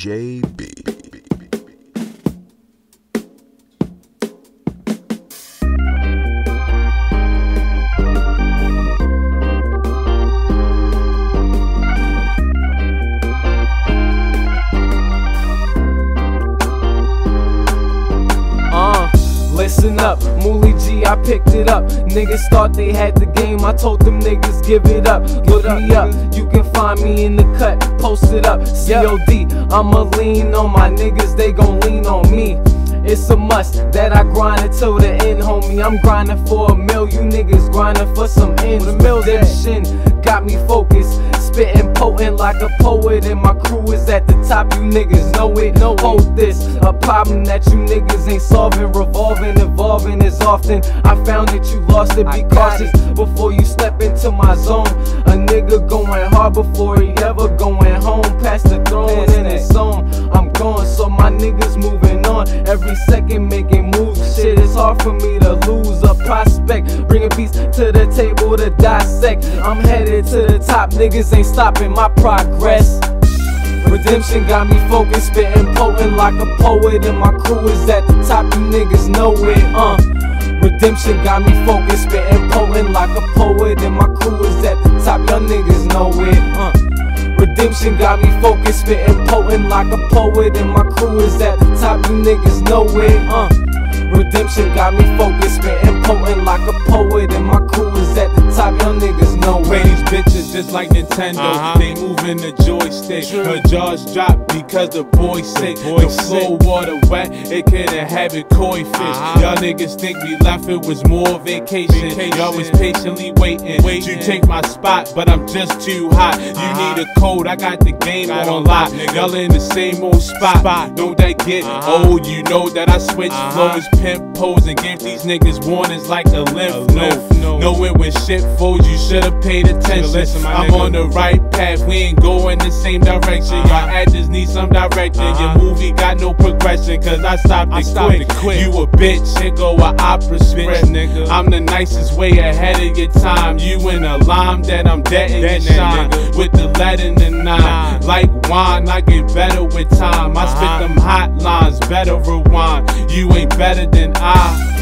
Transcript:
JB. Listen up, Mooly G, I picked it up. Niggas thought they had the game, I told them niggas give it up. Look me up, you can find me in the cut, post it up. COD, I'ma lean on my niggas, they gon' lean on me. It's a must that I grind until the end, homie. I'm grinding for a mill, you niggas grinding for some ends. Redemption got me focused, spitting potent like a poet, and my crew is at the top. You niggas know it. No hold this, a problem that you niggas ain't solving, revolving, evolving as often. I found that you lost it. Be cautious before you step into my zone. A nigga going hard before he niggas moving on. Every second making moves. Shit, it's hard for me to lose a prospect. Bringing peace to the table to dissect. I'm headed to the top, niggas ain't stopping my progress. Redemption got me focused, spitting potent like a poet, and my crew is at the top. You niggas know it, uh. Redemption got me focused, spitting potent like a poet, and my crew is at the top. Y'all niggas know it, uh. Redemption got me focused, spitting potent like a poet, and my crew is at the top. You niggas know it, uh. Redemption got me focused, spitting potent like a poet, and my crew is at the top. Y'all niggas just like Nintendo. Uh-huh. They moving the joystick. Her jaws drop because the boy sick. boy the flow water wet, it couldn't have it koi fish. Uh-huh. Y'all niggas think we left, it was more vacation. Vacation. Y'all was patiently waiting, Waiting. to take my spot, but I'm just too hot. You Uh-huh. need a code, I got the game Got on lock. Y'all in the same old spot. Spot. Don't that get Uh-huh. old? You know that I switch Uh-huh. flows, pimp pose, and give these niggas warnings like a lymph A lymph node. node. Knowing when shit folds, you should've paid attention. I'm nigga. on the right path, we ain't going the same direction. Uh-huh. Y'all actors need some direction. Uh-huh. Your movie got no progression, cause I stopped I it stopped quick. it quick. You a bitch, go a opera script. nigga. I'm the nicest way ahead of your time. You in a lime that I'm dead in Dead shine. nigga. With the lead in the nine. Like wine, I get better with time. I Uh-huh. spit them hot lines, better rewind. You ain't better than I.